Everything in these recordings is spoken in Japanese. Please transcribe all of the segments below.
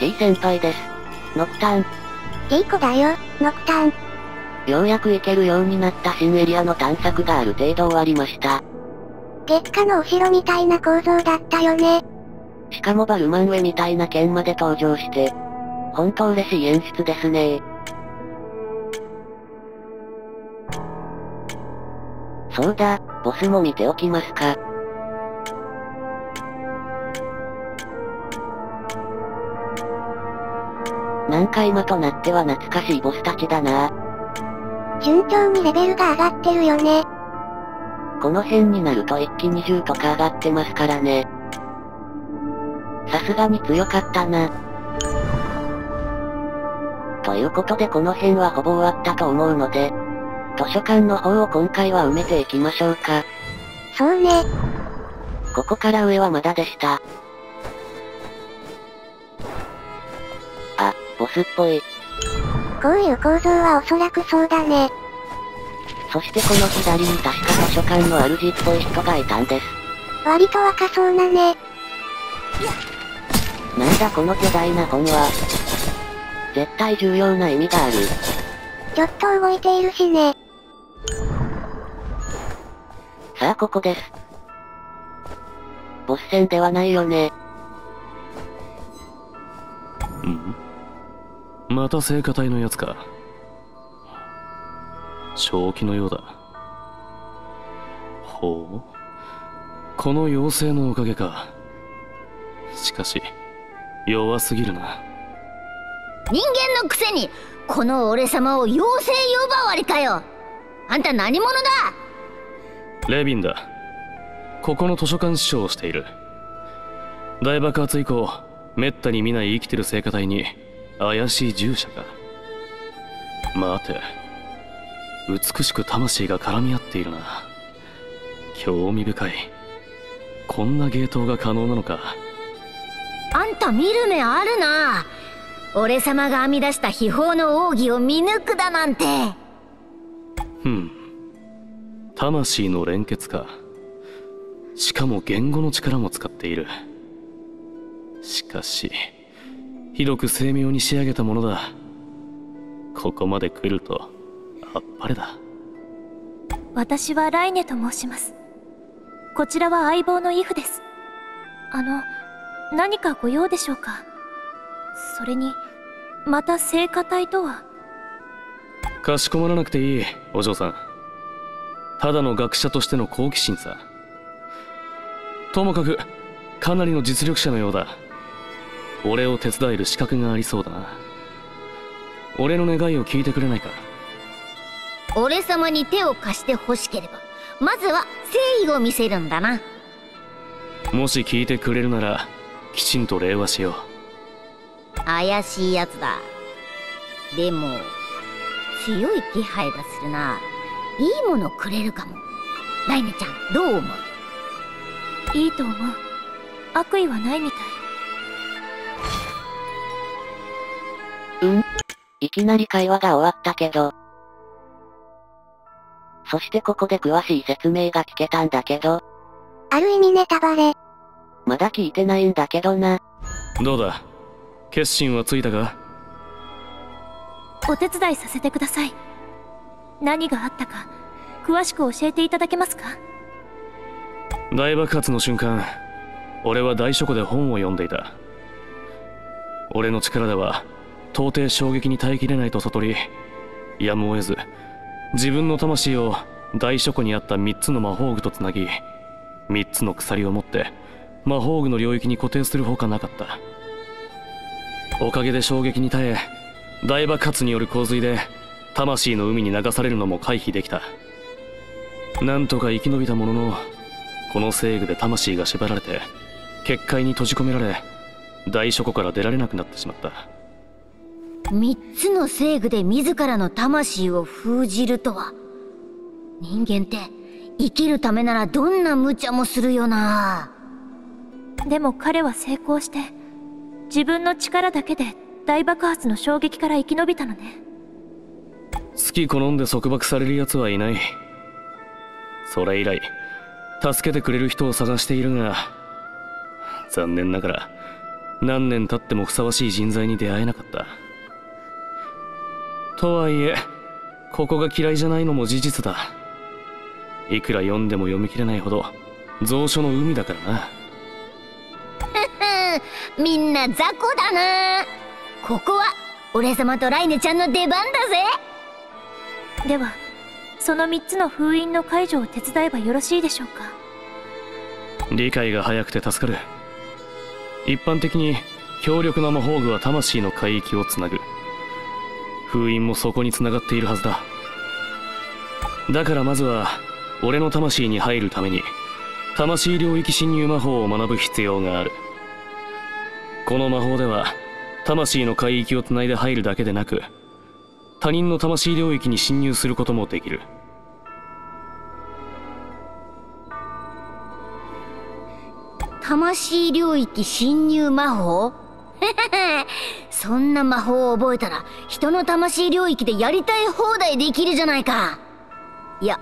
G 先輩です。ノクタン。いい子だよ、ノクタン。ようやく行けるようになった新エリアの探索がある程度終わりました。月下のお城みたいな構造だったよね。しかもバルマンウェみたいな剣まで登場して、ほんと嬉しい演出ですねそうだ、ボスも見ておきますか。何回もとなっては懐かしいボスたちだな順調にレベルが上がってるよね。この辺になると一気に10とか上がってますからね。さすがに強かったな。ということでこの辺はほぼ終わったと思うので、図書館の方を今回は埋めていきましょうか。そうね。ここから上はまだでした。スっぽい。こういう構造はおそらくそうだね。そしてこの左に確か図書館の主っぽい人がいたんです。割と若そうなね。なんだこの巨大な本は。絶対重要な意味がある。ちょっと動いているしね。さあここです。ボス戦ではないよね。また聖火隊のやつか。正気のようだ。ほう。この妖精のおかげか。しかし弱すぎるな。人間のくせにこの俺様を妖精呼ばわりかよ。あんた何者だ？レビンだ。ここの図書館司書をしている。大爆発以降めったに見ない生きてる聖火隊に怪しい従者か待て。美しく魂が絡み合っているな。興味深い。こんな芸当が可能なのか。あんた見る目あるな。俺様が編み出した秘宝の奥義を見抜くだなんて。ふん。魂の連結か。しかも言語の力も使っている。しかしひどく精妙に仕上げたものだ。ここまで来るとあっぱれだ。私はライネと申します。こちらは相棒のイフです。あの何かご用でしょうか？それにまた聖火隊とは？かしこまらなくていいお嬢さん。ただの学者としての好奇心さ。ともかくかなりの実力者のようだ俺を手伝える資格がありそうだな。俺の願いを聞いてくれないか。俺様に手を貸して欲しければまずは誠意を見せるんだな。もし聞いてくれるならきちんと礼はしよう。怪しいやつだ。でも強い気配がするな。いいものくれるかも。ライネちゃんどう思う？いいと思う。悪意はないみたいうんいきなり会話が終わったけど。そしてここで詳しい説明が聞けたんだけど。ある意味ネタバレ。まだ聞いてないんだけどな。どうだ？決心はついたか？お手伝いさせてください何があったか詳しく教えていただけますか？大爆発の瞬間俺は大書庫で本を読んでいた俺の力では到底衝撃に耐えきれないと悟りやむを得ず自分の魂を大書庫にあった3つの魔法具とつなぎ3つの鎖を持って魔法具の領域に固定するほかなかった。おかげで衝撃に耐え大爆発による洪水で魂の海に流されるのも回避できた。なんとか生き延びたもののこの聖具で魂が縛られて結界に閉じ込められ大書庫から出られなくなってしまった。三つの聖具で自らの魂を封じるとは。人間って生きるためならどんな無茶もするよな。でも彼は成功して自分の力だけで大爆発の衝撃から生き延びたのね。好き好んで束縛される奴はいない。それ以来助けてくれる人を探しているが残念ながら何年経ってもふさわしい人材に出会えなかったとはいえここが嫌いじゃないのも事実だ。いくら読んでも読み切れないほど蔵書の海だからな。みんな雑魚だな。ここは俺様とライネちゃんの出番だぜ。ではその3つの封印の解除を手伝えばよろしいでしょうか。理解が早くて助かる。一般的に強力な魔法具は魂の海域をつなぐ封印もそこにつながっているはずだ。だからまずは俺の魂に入るために魂領域侵入魔法を学ぶ必要がある。この魔法では魂の海域をつないで入るだけでなく他人の魂領域に侵入することもできる。魂領域侵入魔法？そんな魔法を覚えたら人の魂領域でやりたい放題できるじゃないか。いや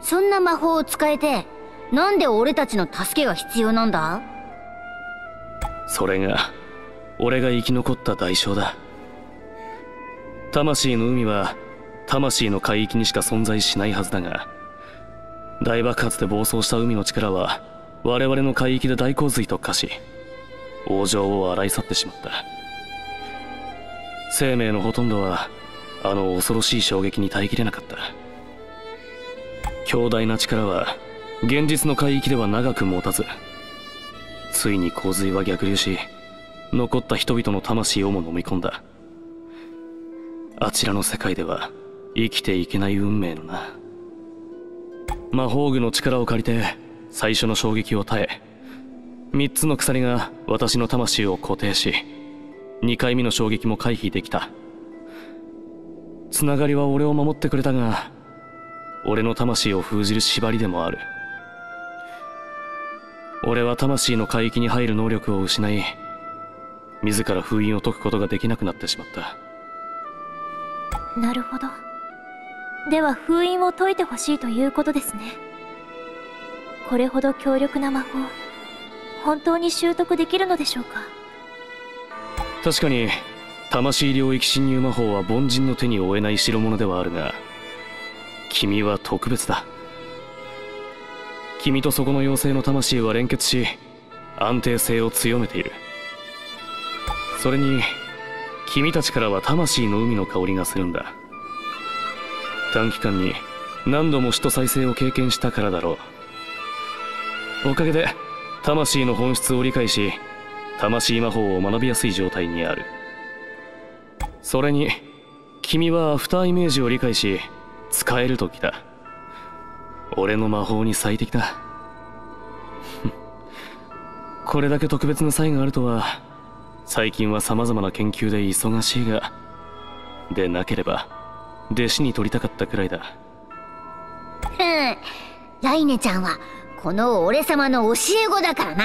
そんな魔法を使えてなんで俺たちの助けが必要なんだ？それが俺が生き残った代償だ。魂の海は魂の海域にしか存在しないはずだが大爆発で暴走した海の力は我々の海域で大洪水と化し王城を洗い去ってしまった。生命のほとんどはあの恐ろしい衝撃に耐えきれなかった。強大な力は現実の海域では長く持たずついに洪水は逆流し残った人々の魂をも飲み込んだ。あちらの世界では生きていけない運命のな魔法具の力を借りて最初の衝撃を耐え3つの鎖が私の魂を固定し2回目の衝撃も回避できた。つながりは俺を守ってくれたが俺の魂を封じる縛りでもある。俺は魂の海域に入る能力を失い自ら封印を解くことができなくなってしまった。なるほど。では封印を解いてほしいということですね。これほど強力な魔法本当に習得できるのでしょうか？確かに魂領域侵入魔法は凡人の手に負えない代物ではあるが君は特別だ。君とそこの妖精の魂は連結し安定性を強めている。それに君たちからは魂の海の香りがするんだ。短期間に何度も死と再生を経験したからだろう。おかげで魂の本質を理解し魂魔法を学びやすい状態にある。それに君はアフターイメージを理解し使える時だ。俺の魔法に最適だ。これだけ特別な才があるとは最近は様々な研究で忙しいがでなければ弟子に取りたかったくらいだ。ふ んライネちゃんはこの俺様の教え子だからな。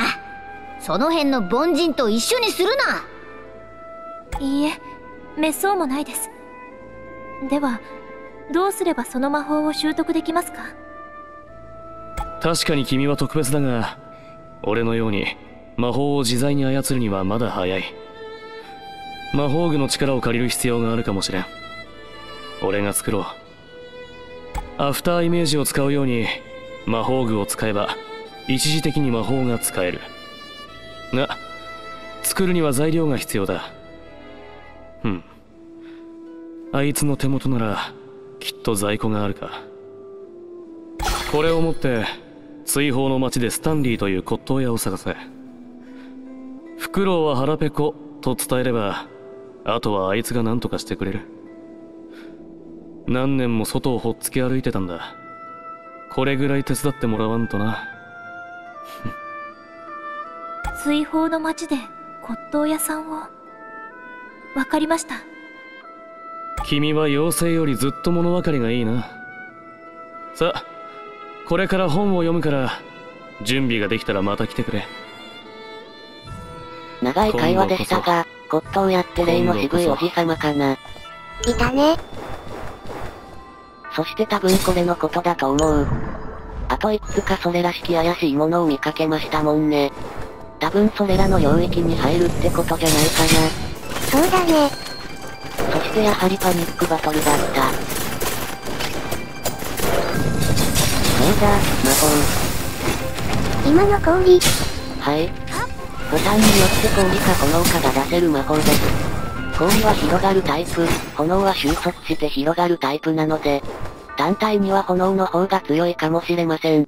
その辺の凡人と一緒にするな。いいえ滅相もないです。ではどうすればその魔法を習得できますか？確かに君は特別だが俺のように魔法を自在に操るにはまだ早い。魔法具の力を借りる必要があるかもしれん。俺が作ろう。アフターイメージを使うように魔法具を使えば一時的に魔法が使える。が作るには材料が必要だ。うん。あいつの手元ならきっと在庫があるか。これを持って追放の町でスタンリーという骨董屋を探せ。フクロウは腹ペコと伝えればあとはあいつが何とかしてくれる。何年も外をほっつき歩いてたんだ。これぐらい手伝ってもらわんとな。追放の町で骨董屋さんを。わかりました。君は妖精よりずっと物分かりがいいな。さあこれから本を読むから準備ができたらまた来てくれ。長い会話でしたが、骨董やって例の渋いおじさまかな。いたね。そして多分これのことだと思う。あといくつかそれらしき怪しいものを見かけましたもんね。多分それらの領域に入るってことじゃないかそうだね。な。そしてやはりパニックバトルだった。そうだ、魔法。今の氷、はい。ボタンによって氷か炎かが出せる魔法です。氷は広がるタイプ、炎は収束して広がるタイプなので、単体には炎の方が強いかもしれません。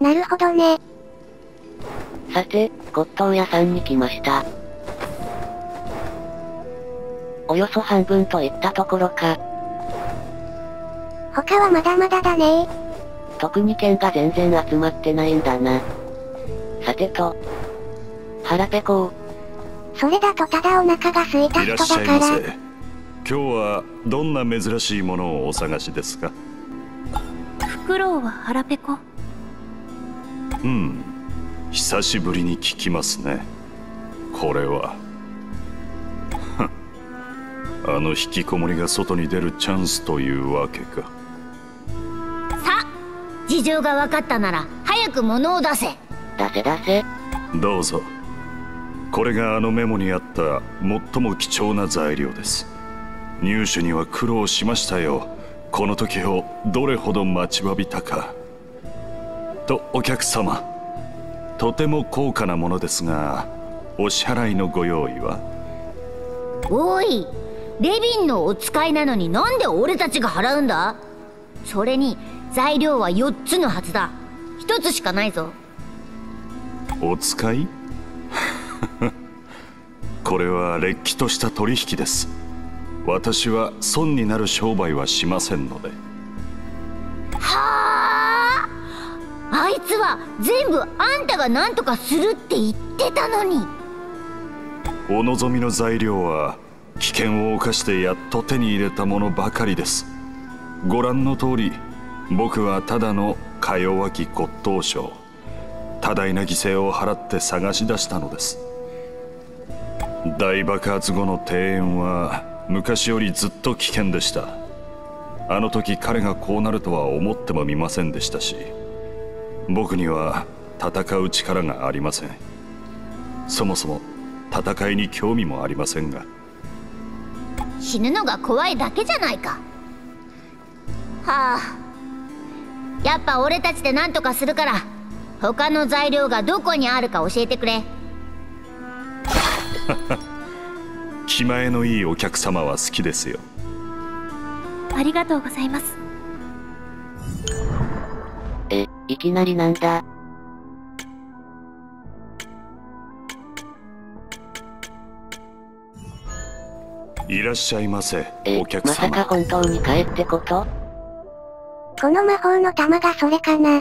なるほどね。さて、骨董屋さんに来ました。およそ半分といったところか、他はまだまだだね特に剣が全然集まってないんだな。さてと、腹ペコを、それだとただお腹が空いたいらっ人しゃいませ。だから。今日はどんな珍しいものをお探しですか？フクロウは腹ペコ。うん。久しぶりに聞きますね。これは。あの引きこもりが外に出るチャンスというわけか。さ事情が分かったなら早く物を出せ。出せ出せ、どうぞこれがあのメモにあった最も貴重な材料です。入手には苦労しましたよ。この時をどれほど待ちわびたか。とお客様とても高価なものですがお支払いのご用意は？おいレビンのお使いなのになんで俺たちが払うんだ？それに材料は4つのはずだ。1つしかないぞ。お使い？これはれっきとした取引です。私は損になる商売はしませんので。はあ。あいつは全部あんたが何とかするって言ってたのに。お望みの材料は危険を冒してやっと手に入れたものばかりです。ご覧の通り僕はただのか弱き骨董商。多大な犠牲を払って探し出したのです大爆発後の庭園は昔よりずっと危険でした。あの時彼がこうなるとは思ってもみませんでしたし僕には戦う力がありません。そもそも戦いに興味もありませんが。死ぬのが怖いだけじゃないか。はあ。やっぱ俺たちで何とかするから他の材料がどこにあるか教えてくれ。気前のいいお客様は好きですよありがとうございますえ、いきなりなんだ？いらっしゃいませえお、客まさか様本当に帰ってこと？この魔法の玉がそれかな。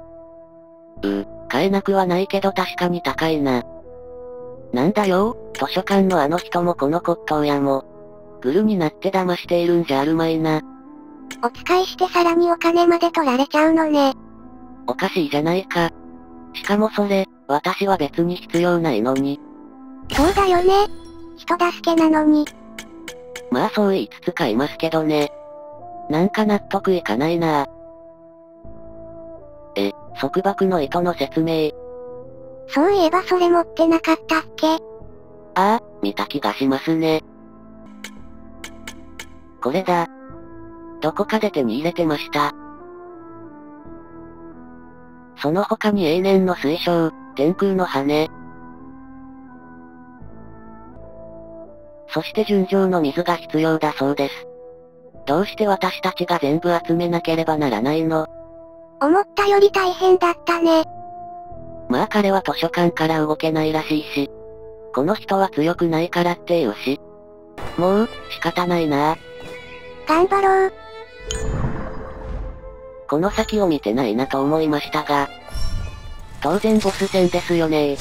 買えなくはないけど確かに高いな。なんだよ、図書館のあの人もこの骨董屋も。グルになって騙しているんじゃあるまいな。お使いしてさらにお金まで取られちゃうのね。おかしいじゃないか。しかもそれ、私は別に必要ないのに。そうだよね。人助けなのに。まあそう言いつつ買いますけどね。なんか納得いかないなえ、束縛の糸の説明。そういえばそれ持ってなかったっけ？ああ、見た気がしますね。これだ。どこかで手に入れてました。その他に永年の水晶、天空の羽。そして純情の水が必要だそうです。どうして私たちが全部集めなければならないの？思ったより大変だったね。まあ彼は図書館から動けないらしいし。この人は強くないからって言うし。もう、仕方ないな頑張ろう。この先を見てないなと思いましたが。当然ボス戦ですよね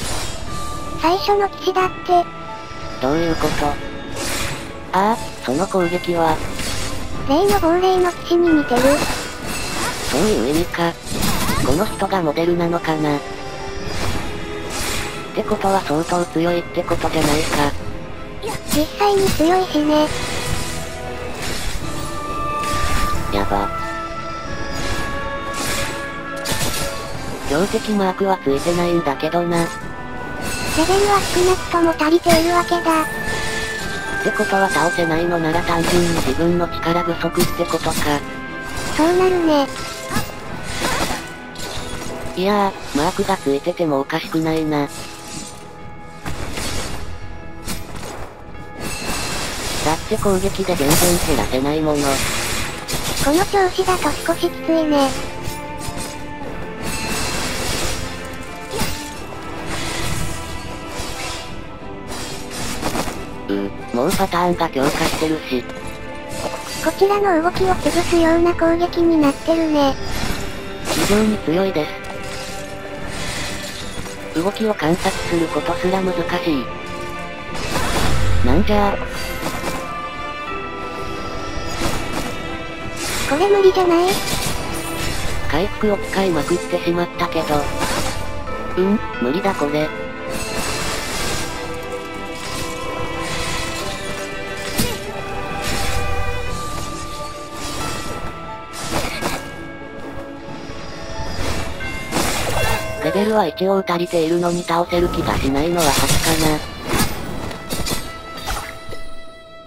最初の騎士だって、どういうこと？ああ、その攻撃は、例の亡霊の騎士に似てる。そういう意味か。この人がモデルなのかな。ってことは相当強いってことじゃないか。実際に強いしね。やば。標的マークはついてないんだけどな。レベルは少なくとも足りているわけだ。ってことは倒せないのなら単純に自分の力不足ってことか。そうなるね。いやー、マークがついててもおかしくないな。って攻撃で全然減らせないもの。この調子だと少しきついね。うー、もうパターンが強化してるし。こちらの動きを潰すような攻撃になってるね。非常に強いです。動きを観察することすら難しい。なんじゃこれ無理じゃない？回復を使いまくってしまったけど。うん、無理だこれ。レベルは一応足りているのに倒せる気がしないのは初か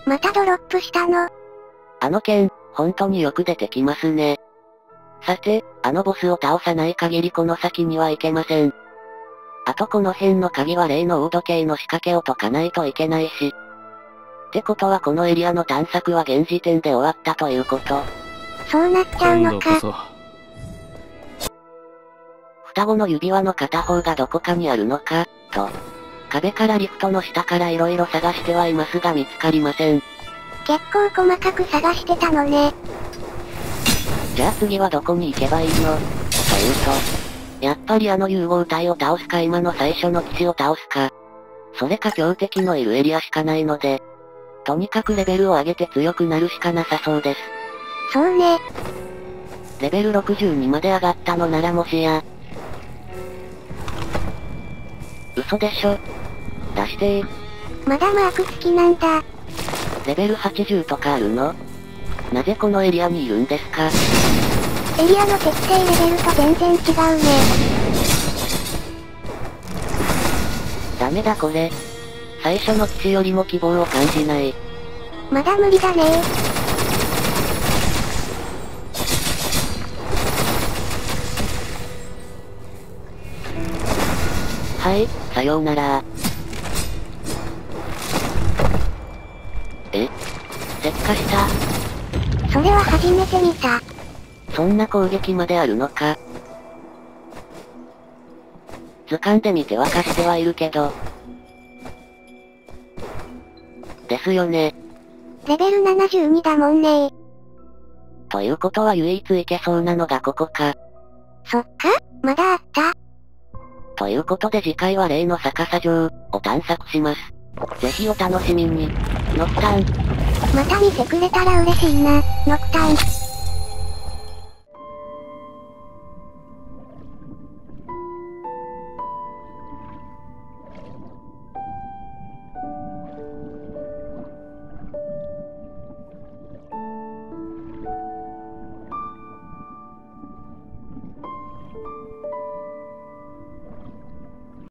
な。またドロップしたの。あの剣、本当によく出てきますね。さて、あのボスを倒さない限りこの先には行けません。あとこの辺の鍵は例の大時計の仕掛けを解かないといけないし。ってことはこのエリアの探索は現時点で終わったということ。そうなっちゃう今のか。双子の指輪の片方がどこかにあるのか、と。壁からリフトの下から色々探してはいますが見つかりません。結構細かく探してたのね。じゃあ次はどこに行けばいいの？というと、やっぱりあの融合体を倒すか今の最初の騎士を倒すか。それか強敵のいるエリアしかないので、とにかくレベルを上げて強くなるしかなさそうです。そうね。レベル62まで上がったのならもしや。嘘でしょ？出してー。まだマーク付きなんだ。レベル80とかあるの？なぜこのエリアにいるんですか？エリアの設定レベルと全然違うね。ダメだこれ。最初の騎士よりも希望を感じない。まだ無理だねはい、さようなら化した。それは初めて見た。そんな攻撃まであるのか。図鑑で見て沸かしてはいるけど。ですよね。レベル72だもんねということは唯一いけそうなのがここか。そっかまだあった。ということで次回は例の逆さ城を探索します。ぜひお楽しみに。ノクターン。また見てくれたら嬉しいな、ノクタン。